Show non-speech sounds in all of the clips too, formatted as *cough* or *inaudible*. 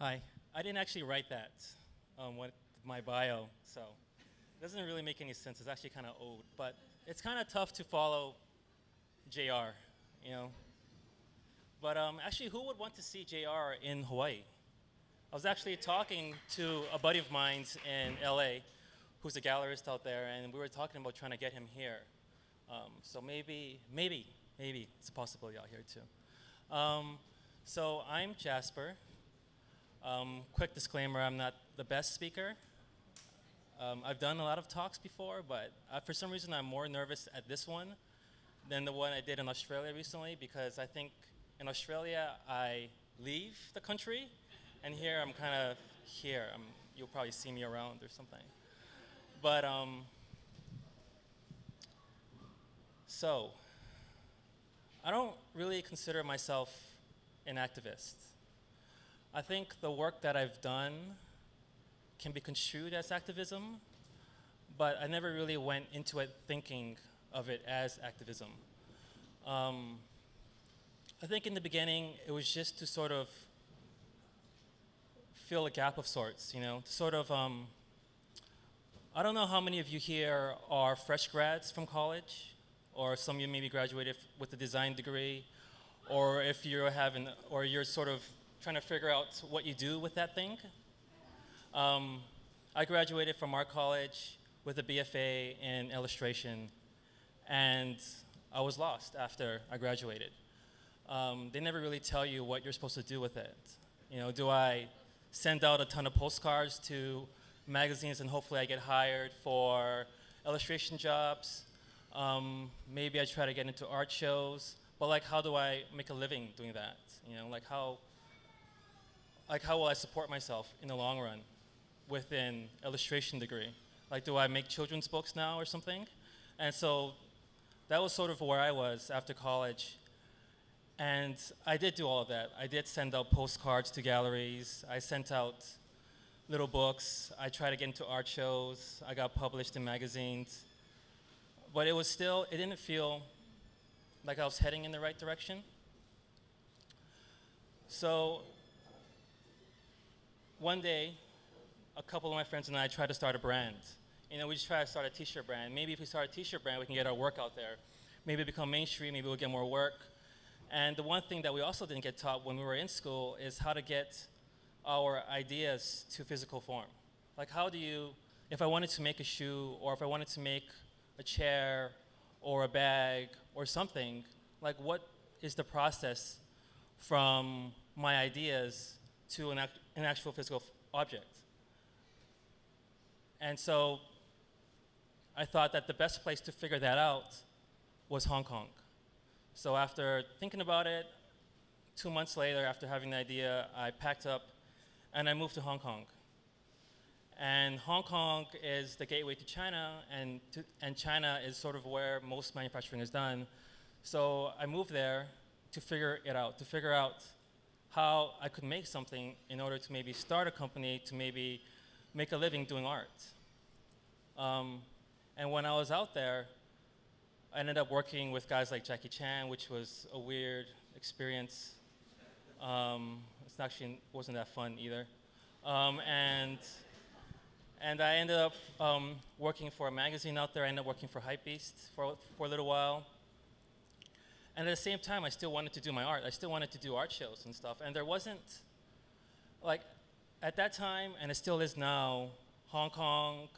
Hi. I didn't actually write that, um, what, my bio, so it doesn't really make any sense. It's actually kind of old, but it's kind of tough to follow JR, you know. But um, actually, who would want to see JR in Hawaii? I was actually talking to a buddy of mine in LA who's a gallerist out there, and we were talking about trying to get him here. Um, so maybe, maybe, maybe it's a possibility out here too. Um, so I'm Jasper. Um, quick disclaimer, I'm not the best speaker. Um, I've done a lot of talks before, but uh, for some reason I'm more nervous at this one than the one I did in Australia recently because I think in Australia I leave the country, and here I'm kind of here. I'm, you'll probably see me around or something. But um, so I don't really consider myself an activist. I think the work that I've done can be construed as activism, but I never really went into it thinking of it as activism. Um, I think in the beginning it was just to sort of fill a gap of sorts, you know, to sort of. Um, I don't know how many of you here are fresh grads from college, or some of you maybe graduated with a design degree, or if you're having, or you're sort of trying to figure out what you do with that thing. Um, I graduated from art college with a BFA in illustration, and I was lost after I graduated. Um, they never really tell you what you're supposed to do with it. You know, do I send out a ton of postcards to magazines and hopefully I get hired for illustration jobs? Um, maybe I try to get into art shows, but like, how do I make a living doing that? You know, like how like how will I support myself in the long run with an illustration degree? Like, do I make children's books now or something? And so that was sort of where I was after college. And I did do all of that. I did send out postcards to galleries. I sent out little books. I tried to get into art shows. I got published in magazines. But it was still, it didn't feel like I was heading in the right direction. So one day, a couple of my friends and I tried to start a brand. You know, we just tried to start a t-shirt brand. Maybe if we start a t-shirt brand, we can get our work out there. Maybe become mainstream, maybe we'll get more work. And the one thing that we also didn't get taught when we were in school is how to get our ideas to physical form. Like how do you, if I wanted to make a shoe or if I wanted to make a chair or a bag or something, like what is the process from my ideas to an, an actual physical object. And so I thought that the best place to figure that out was Hong Kong. So after thinking about it, two months later, after having the idea, I packed up and I moved to Hong Kong. And Hong Kong is the gateway to China, and, to, and China is sort of where most manufacturing is done. So I moved there to figure it out, to figure out how I could make something in order to maybe start a company to maybe make a living doing art. Um, and when I was out there, I ended up working with guys like Jackie Chan, which was a weird experience. Um, actually wasn't that fun either. Um, and and I ended up um, working for a magazine out there. I ended up working for Hypebeast for, for a little while. And at the same time, I still wanted to do my art. I still wanted to do art shows and stuff. And there wasn't, like, at that time, and it still is now, Hong Kong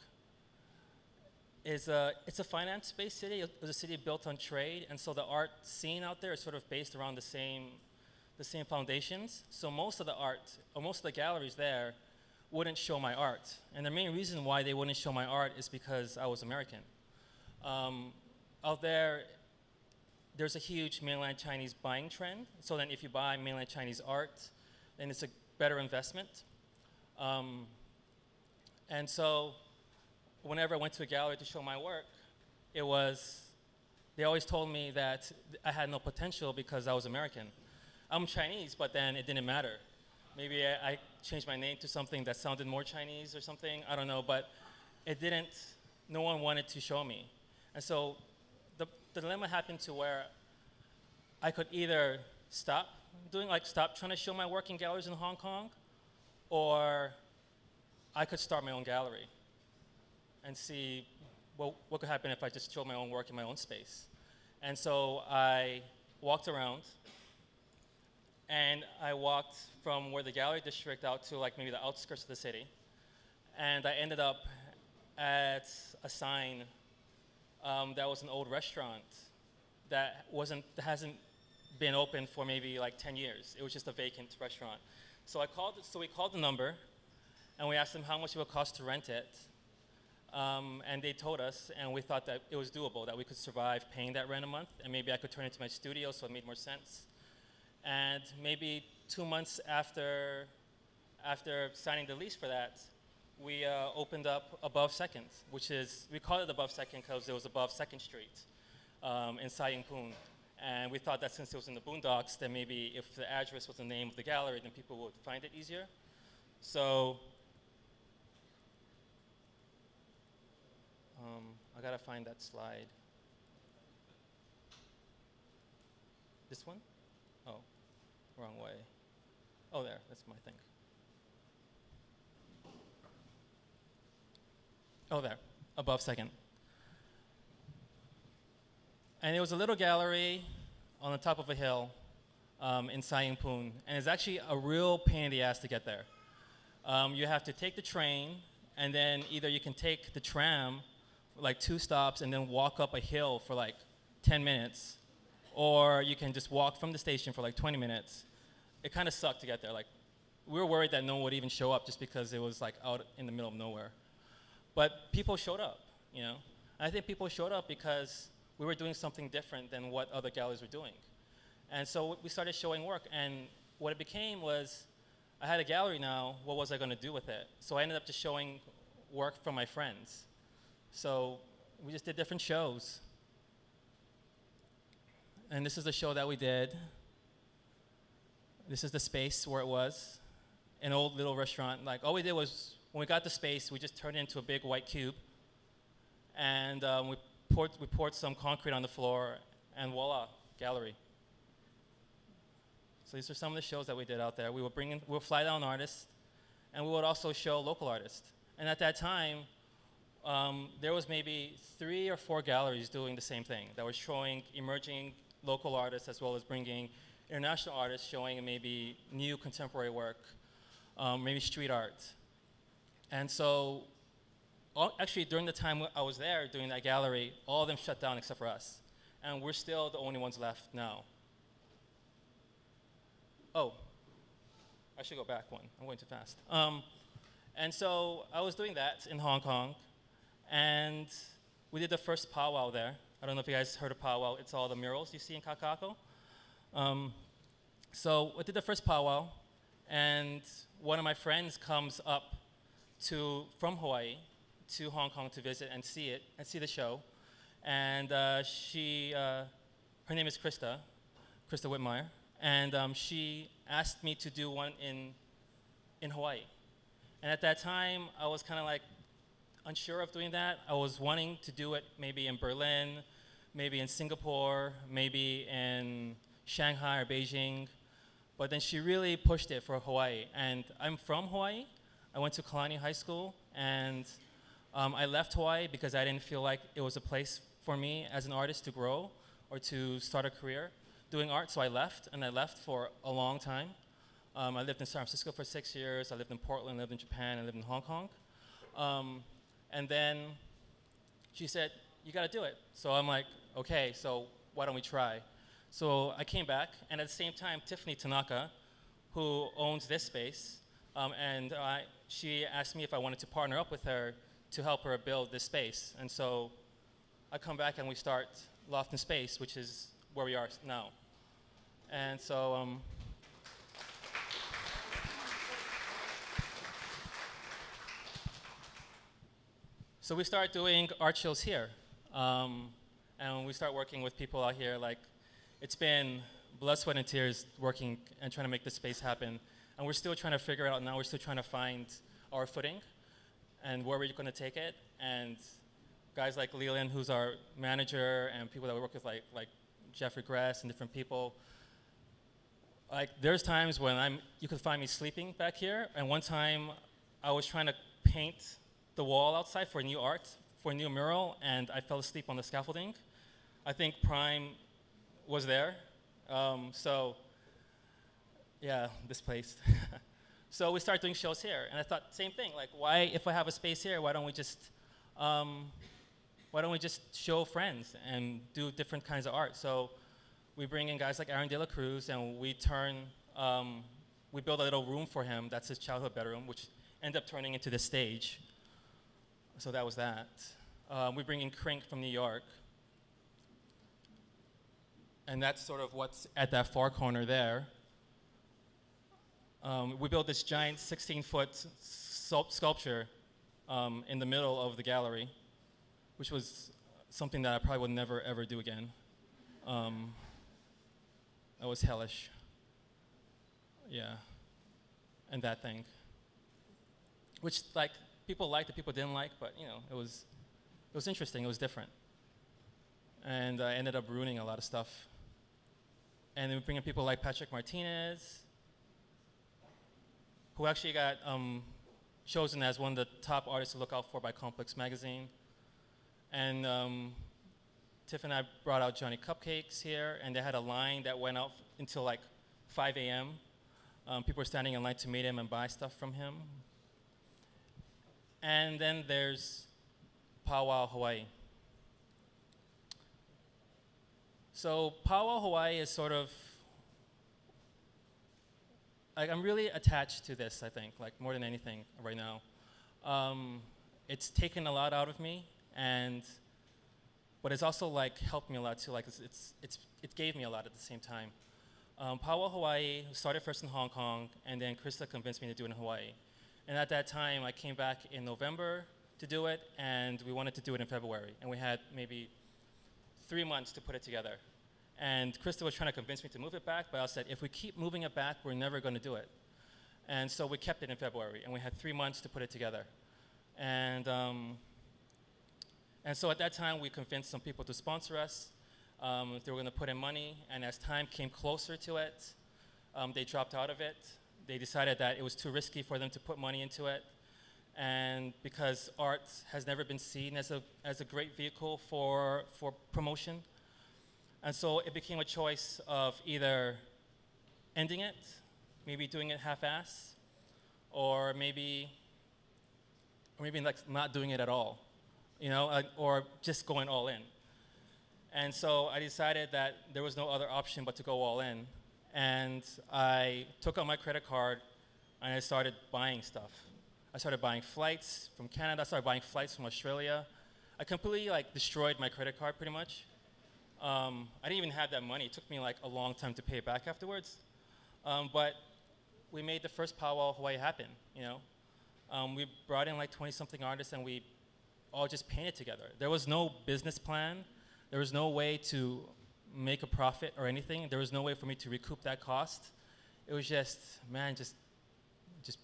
is a, it's a finance-based city. It was a city built on trade. And so the art scene out there is sort of based around the same, the same foundations. So most of the art, or most of the galleries there, wouldn't show my art. And the main reason why they wouldn't show my art is because I was American. Um, out there, there's a huge mainland Chinese buying trend. So then if you buy mainland Chinese art, then it's a better investment. Um, and so whenever I went to a gallery to show my work, it was, they always told me that I had no potential because I was American. I'm Chinese, but then it didn't matter. Maybe I, I changed my name to something that sounded more Chinese or something, I don't know, but it didn't, no one wanted to show me. And so the dilemma happened to where I could either stop doing, like stop trying to show my work in galleries in Hong Kong, or I could start my own gallery and see what, could happen if I just showed my own work in my own space. And so I walked around and I walked from where the gallery district out to like maybe the outskirts of the city. And I ended up at a sign um, that was an old restaurant that wasn't that hasn't been open for maybe like 10 years. It was just a vacant restaurant. So I called. So we called the number, and we asked them how much it would cost to rent it. Um, and they told us, and we thought that it was doable, that we could survive paying that rent a month, and maybe I could turn it into my studio, so it made more sense. And maybe two months after, after signing the lease for that, we uh, opened up above Second, which is we call it above Second because it was above Second Street um, in Sai Ying Pun. And we thought that since it was in the boondocks, then maybe if the address was the name of the gallery, then people would find it easier. So um, I gotta find that slide. This one? Oh, wrong way. Oh, there, that's my thing. Oh, there, above second. And it was a little gallery on the top of a hill um, in Sai Ying Pun. And it's actually a real pain in the ass to get there. Um, you have to take the train, and then either you can take the tram, like two stops, and then walk up a hill for like 10 minutes, or you can just walk from the station for like 20 minutes. It kind of sucked to get there. Like, we were worried that no one would even show up just because it was like out in the middle of nowhere. But people showed up, you know. And I think people showed up because we were doing something different than what other galleries were doing. And so we started showing work, and what it became was I had a gallery now, what was I going to do with it? So I ended up just showing work from my friends. So we just did different shows. And this is the show that we did. This is the space where it was, an old little restaurant. Like all we did was when we got the space, we just turned it into a big white cube, and um, we poured we poured some concrete on the floor, and voila, gallery. So these are some of the shows that we did out there. We would bring in, we would fly down artists, and we would also show local artists. And at that time, um, there was maybe three or four galleries doing the same thing that were showing emerging local artists as well as bringing international artists showing maybe new contemporary work, um, maybe street art. And so, all, actually, during the time I was there doing that gallery, all of them shut down except for us. And we're still the only ones left now. Oh, I should go back one. I'm going too fast. Um, and so I was doing that in Hong Kong, and we did the first powwow there. I don't know if you guys heard of powwow. It's all the murals you see in Kaka'ako. Um, so we did the first powwow, and one of my friends comes up to from Hawaii to Hong Kong to visit and see it and see the show, and uh, she, uh, her name is Krista, Krista Whitmire, and um, she asked me to do one in, in Hawaii. And at that time, I was kind of like unsure of doing that. I was wanting to do it maybe in Berlin, maybe in Singapore, maybe in Shanghai or Beijing. But then she really pushed it for Hawaii. And I'm from Hawaii. I went to Kalani High School, and um, I left Hawaii because I didn't feel like it was a place for me as an artist to grow or to start a career doing art, so I left, and I left for a long time. Um, I lived in San Francisco for six years. I lived in Portland, lived in Japan, I lived in Hong Kong. Um, and then she said, You got to do it. So I'm like, Okay, so why don't we try? So I came back, and at the same time, Tiffany Tanaka, who owns this space, um, and she asked me if I wanted to partner up with her to help her build this space. And so I come back and we start Loft in Space, which is where we are now. And so, um, so we start doing art shows here. Um, and we start working with people out here. Like, it's been blood, sweat, and tears working and trying to make this space happen. And we're still trying to figure it out now. We're still trying to find our footing and where we're going to take it. And guys like Leland, who's our manager, and people that we work with, like, like Jeffrey Gress and different people, like there's times when I'm you could find me sleeping back here and one time I was trying to paint the wall outside for new art for a new mural and I fell asleep on the scaffolding. I think Prime was there. Um, so yeah, displaced. *laughs* so we started doing shows here and I thought same thing like why if I have a space here why don't we just um, why don't we just show friends and do different kinds of art? So we bring in guys like Aaron De La Cruz and we turn, um, we build a little room for him. That's his childhood bedroom, which ended up turning into the stage. So that was that. Um, we bring in Crink from New York. And that's sort of what's at that far corner there. Um, we built this giant 16 foot sculpture um, in the middle of the gallery, which was something that I probably would never ever do again. Um, that was hellish. Yeah. And that thing. Which, like, people liked it, people didn't like, but, you know, it was, it was interesting, it was different. And I ended up ruining a lot of stuff. And then we bring in people like Patrick Martinez, who actually got um, chosen as one of the top artists to look out for by Complex Magazine. And um, Tiff and I brought out Johnny Cupcakes here, and they had a line that went out until like 5 a.m. Um, people were standing in line to meet him and buy stuff from him. And then there's Powwow Hawaii. So Powwow Hawaii is sort of like I'm really attached to this. I think like more than anything right now. Um, it's taken a lot out of me, and but it's also like helped me a lot too. Like it's, it's, it's it gave me a lot at the same time. Um, Powwow Hawaii started first in Hong Kong, and then Krista convinced me to do it in Hawaii. And at that time, I came back in November to do it, and we wanted to do it in February. And we had maybe three months to put it together. And Krista was trying to convince me to move it back, but I said, if we keep moving it back, we're never going to do it. And so we kept it in February, and we had three months to put it together. And um, and so at that time, we convinced some people to sponsor us. Um, they were going to put in money, and as time came closer to it, um, they dropped out of it. They decided that it was too risky for them to put money into it. And because art has never been seen as a, as a great vehicle for, for promotion. And so it became a choice of either ending it, maybe doing it half-ass, or maybe, or maybe like not doing it at all you know, uh, or just going all in. And so I decided that there was no other option but to go all in. And I took out my credit card and I started buying stuff. I started buying flights from Canada, I started buying flights from Australia. I completely like destroyed my credit card pretty much. Um, I didn't even have that money. It took me like a long time to pay it back afterwards. Um, but we made the first Powwow Hawaii happen, you know. Um, we brought in like 20 something artists and we all just painted together. There was no business plan. There was no way to make a profit or anything. There was no way for me to recoup that cost. It was just, man, just, just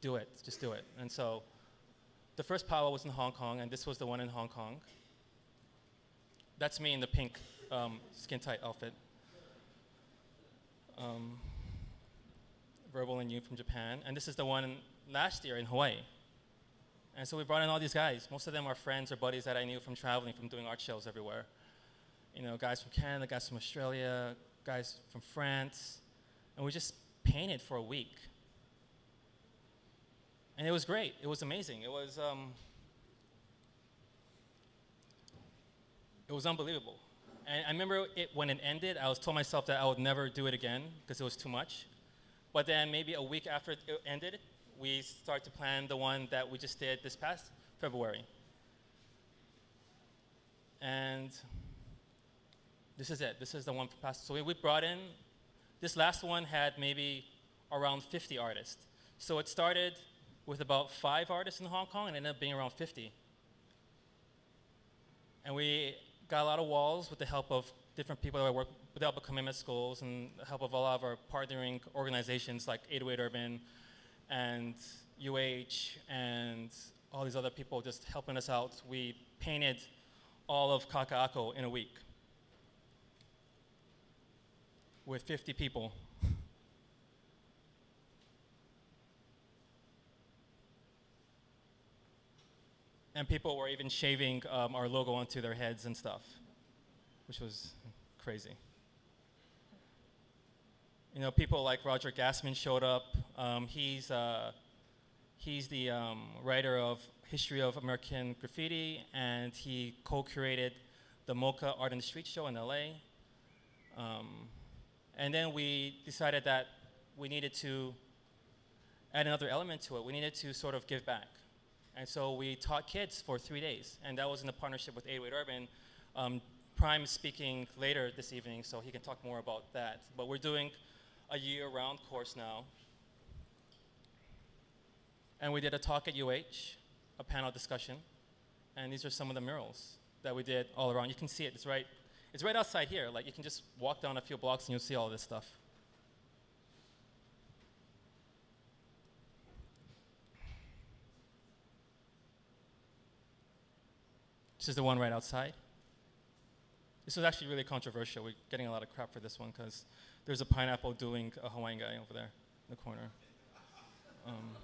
do it, just do it. And so, the first Powwow was in Hong Kong, and this was the one in Hong Kong. That's me in the pink um, skin tight outfit. Um, Verbal and Yoon from Japan, and this is the one last year in Hawaii. And so we brought in all these guys. Most of them are friends or buddies that I knew from traveling, from doing art shows everywhere. You know, guys from Canada, guys from Australia, guys from France. And we just painted for a week. And it was great. It was amazing. It was, um, it was unbelievable. And I remember it, when it ended, I was told myself that I would never do it again because it was too much. But then maybe a week after it ended, we start to plan the one that we just did this past February. And this is it. This is the one for past. So we, we brought in, this last one had maybe around 50 artists. So it started with about five artists in Hong Kong and ended up being around 50. And we got a lot of walls with the help of different people that I work with the help of Kamehameha Schools and the help of a lot of our partnering organizations like 808 Urban, and UH and all these other people just helping us out. We painted all of Kaka'ako in a week with 50 people. And people were even shaving um, our logo onto their heads and stuff, which was crazy. You know, people like Roger Gastman showed up. Um, he's, uh, he's the um, writer of History of American Graffiti, and he co-curated the MoCA Art in the Street show in LA. Um, and then we decided that we needed to add another element to it. We needed to sort of give back. And so we taught kids for three days, and that was in a partnership with 808 Urban. Um, Prime is speaking later this evening, so he can talk more about that. But we're doing a year-round course now. And we did a talk at UH, a panel discussion, and these are some of the murals that we did all around. You can see it, it's right, it's right outside here. Like you can just walk down a few blocks and you'll see all this stuff. This is the one right outside. This was actually really controversial. We're getting a lot of crap for this one because there's a pineapple doing a Hawaiian guy over there in the corner. Um,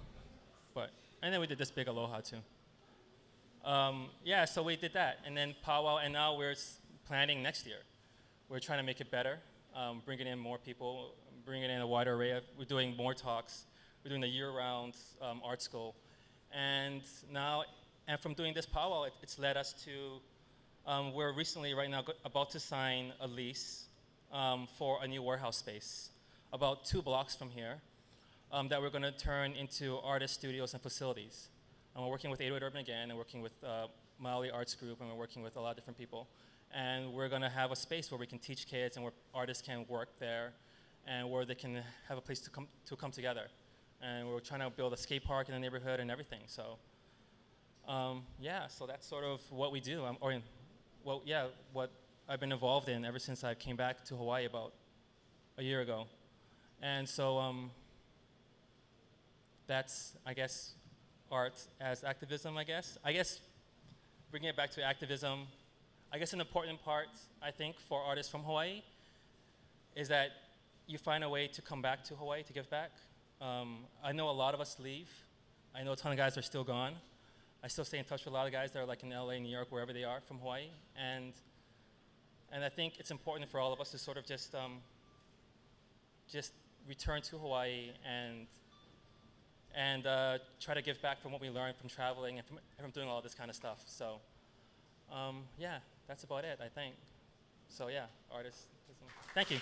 but, and then we did this big aloha too. Um, yeah, so we did that. And then powwow, and now we're planning next year. We're trying to make it better, um, bringing in more people, bringing in a wider array of, we're doing more talks. We're doing the year-round um, art school. And now and from doing this powwow, it, it's led us to, um, we're recently right now about to sign a lease um, for a new warehouse space about two blocks from here um, that we're going to turn into artist studios and facilities. And we're working with 808 Urban again, and working with uh, Maoli Arts Group, and we're working with a lot of different people. And we're going to have a space where we can teach kids and where artists can work there, and where they can have a place to come, to come together. And we're trying to build a skate park in the neighborhood and everything. So um, yeah, so that's sort of what we do. Um, or, well, yeah, what I've been involved in ever since I came back to Hawaii about a year ago. And so um, that's, I guess, art as activism, I guess. I guess bringing it back to activism, I guess an important part, I think, for artists from Hawaii is that you find a way to come back to Hawaii to give back. Um, I know a lot of us leave. I know a ton of guys are still gone. I still stay in touch with a lot of guys that are like in LA, New York, wherever they are from Hawaii. And, and I think it's important for all of us to sort of just, um, just return to Hawaii and, and uh, try to give back from what we learned from traveling and from, from doing all this kind of stuff. So um, yeah, that's about it, I think. So yeah, artists. Thank you.